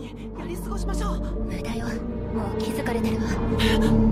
にやり過ごしましょう。無駄よ。もう気づかれてるわ。